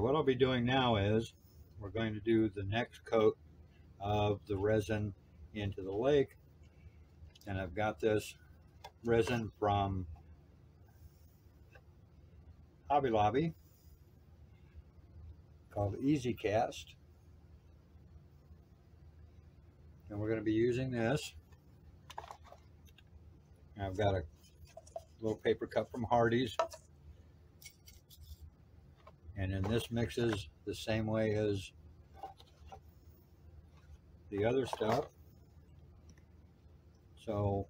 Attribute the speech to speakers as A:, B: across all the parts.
A: What I'll be doing now is we're going to do the next coat of the resin into the lake. And I've got this resin from Hobby Lobby called Easy Cast. And we're going to be using this. I've got a little paper cup from Hardee's. And then this mixes the same way as the other stuff. So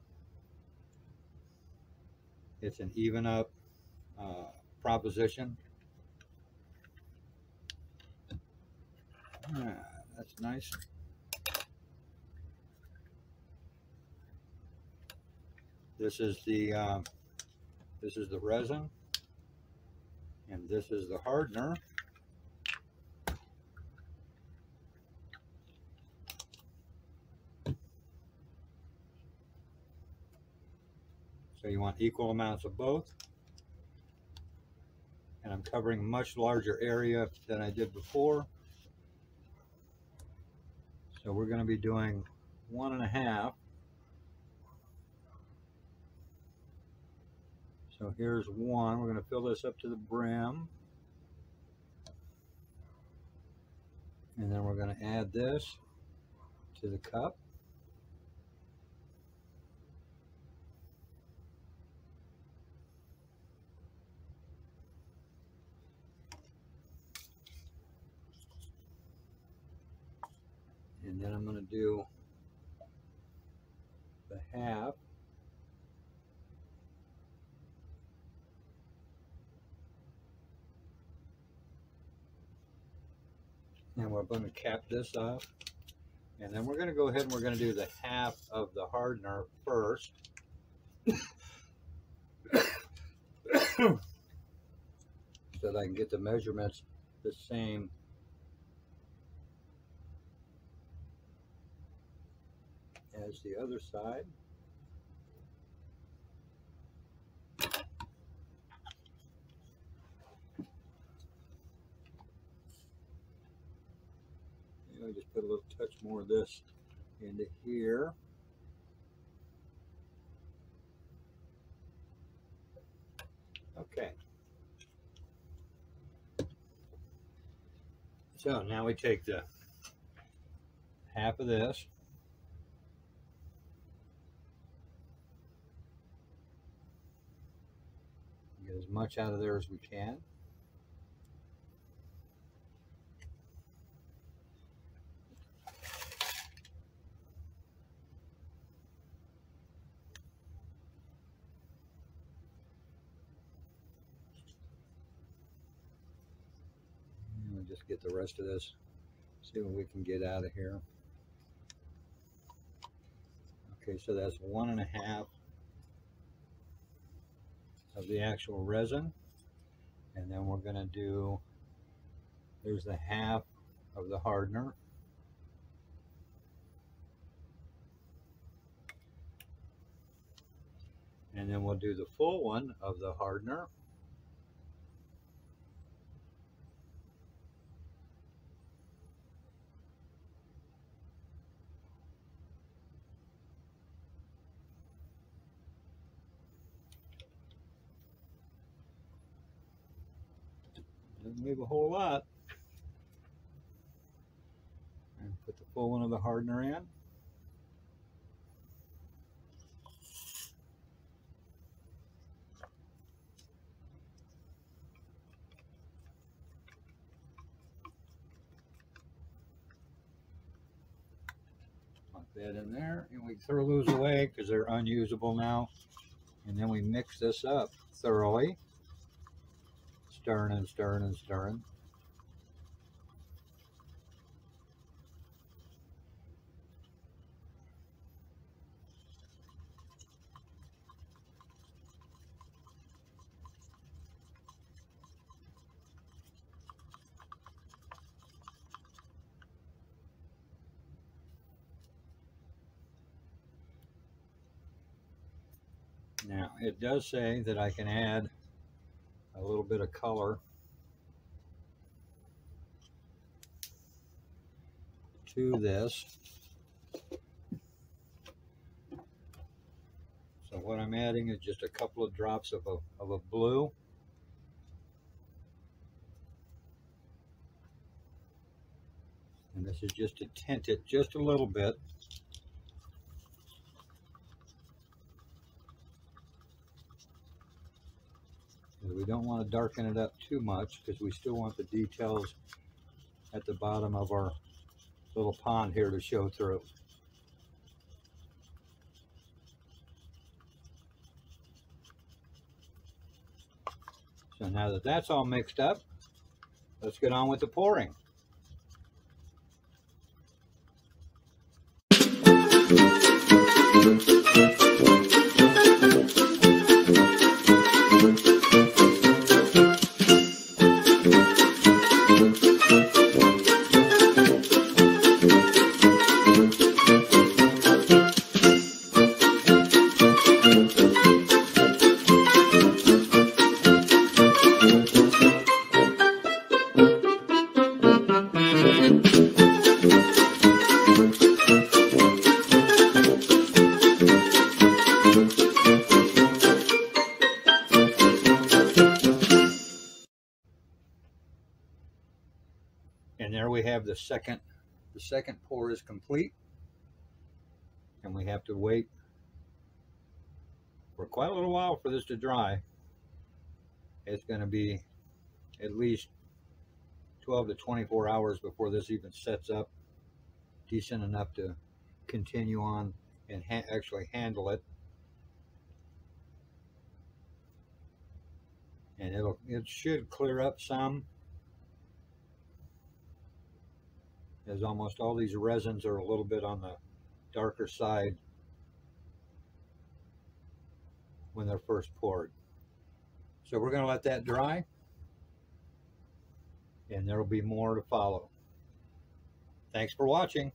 A: it's an even up uh, proposition. Ah, that's nice. This is the uh, this is the resin, and this is the hardener. So you want equal amounts of both. And I'm covering a much larger area than I did before. So we're going to be doing one and a half. So here's one. We're going to fill this up to the brim. And then we're going to add this to the cup. And then I'm going to do the half. And we're going to cap this off. And then we're going to go ahead and we're going to do the half of the hardener first. so that I can get the measurements the same as the other side. And I just put a little touch more of this into here. Okay. So now we take the half of this Get as much out of there as we can. We'll just get the rest of this, see what we can get out of here. Okay, so that's one and a half of the actual resin. And then we're going to do, there's the half of the hardener. And then we'll do the full one of the hardener. Doesn't leave a whole lot. And put the full one of the hardener in. That in there and we throw those away because they're unusable now. And then we mix this up thoroughly stirring and stirring and stirring. Now, it does say that I can add a little bit of color to this. So what I'm adding is just a couple of drops of a, of a blue. And this is just to tint it just a little bit. Don't want to darken it up too much because we still want the details at the bottom of our little pond here to show through. So now that that's all mixed up, let's get on with the pouring. And there we have the second, the second pour is complete. And we have to wait for quite a little while for this to dry. It's going to be at least 12 to 24 hours before this even sets up decent enough to continue on and ha actually handle it. And it'll, it should clear up some. As almost all these resins are a little bit on the darker side when they're first poured. So we're going to let that dry and there will be more to follow. Thanks for watching.